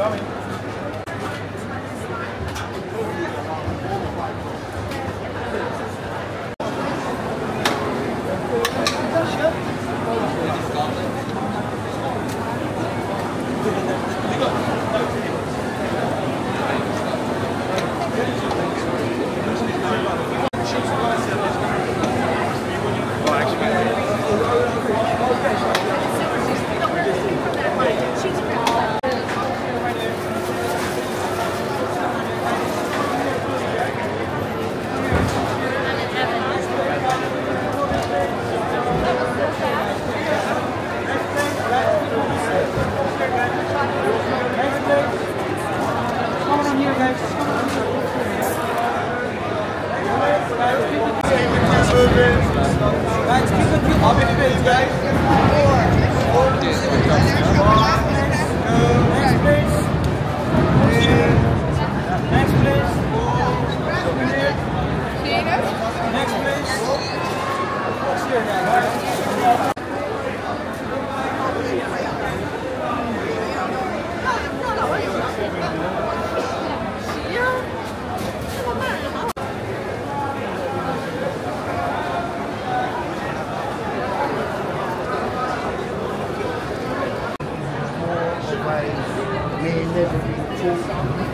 coming. My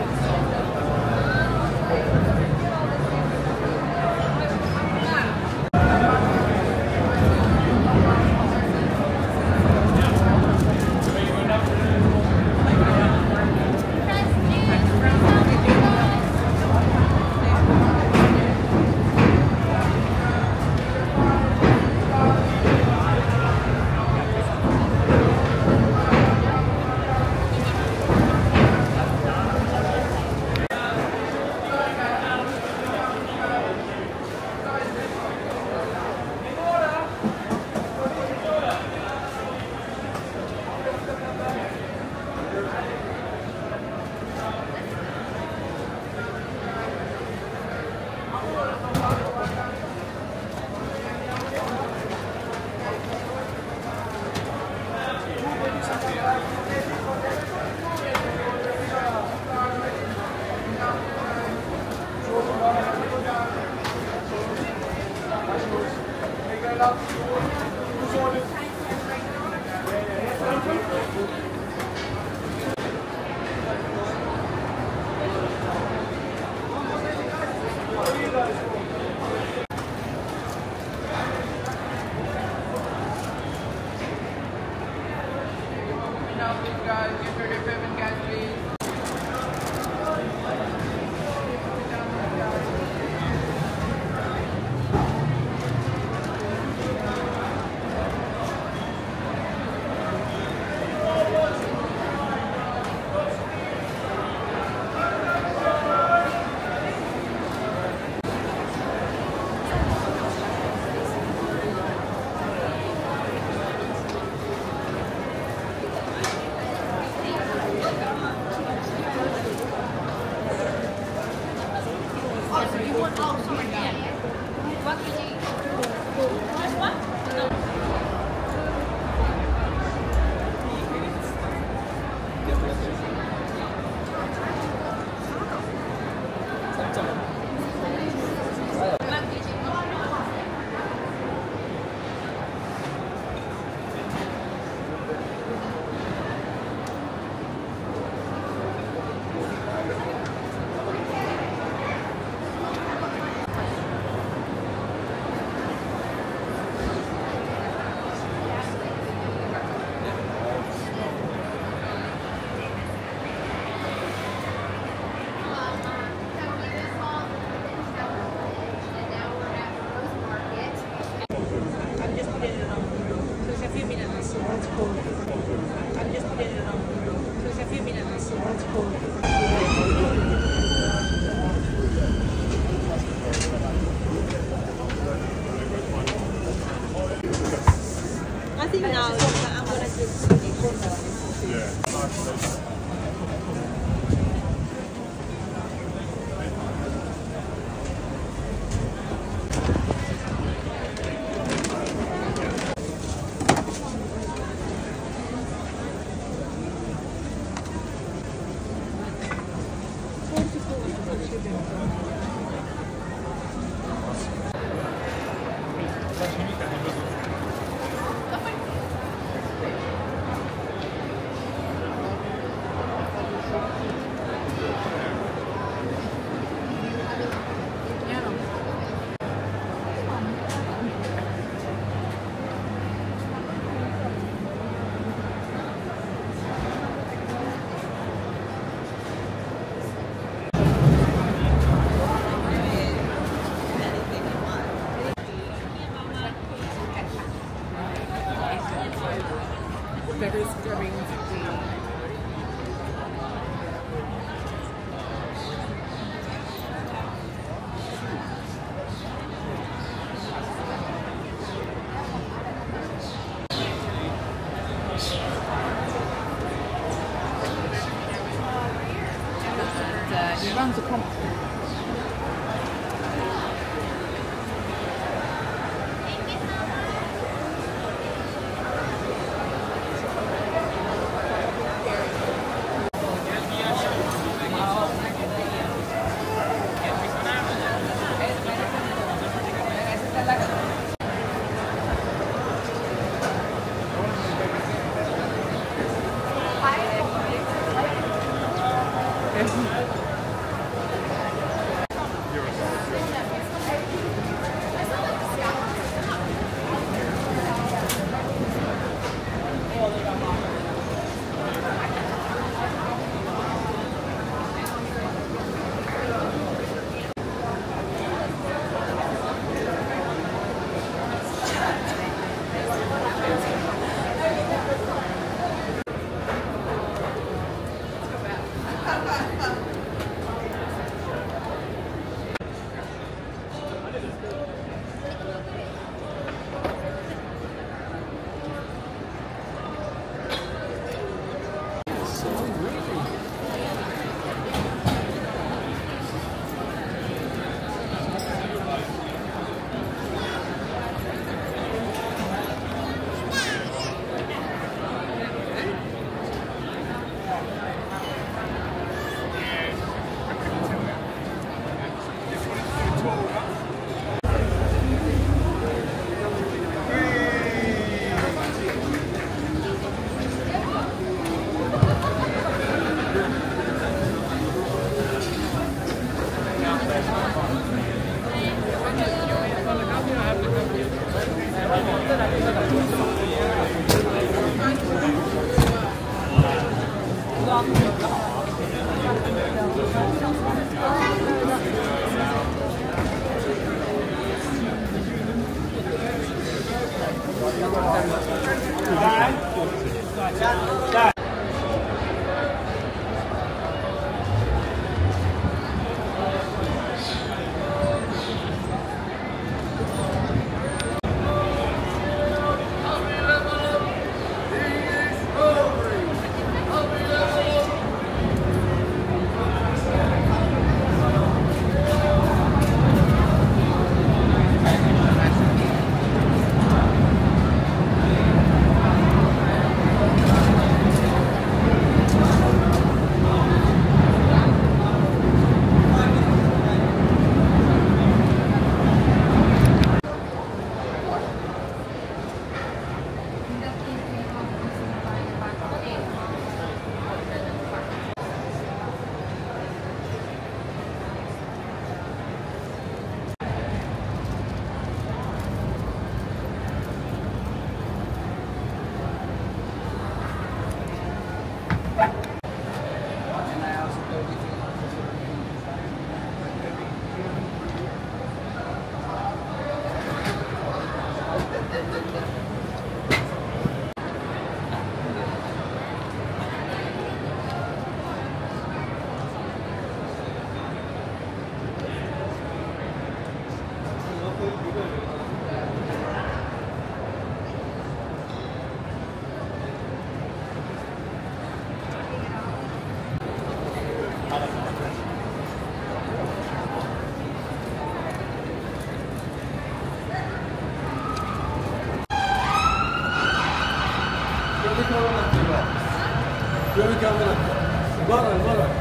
I Guarda, guarda.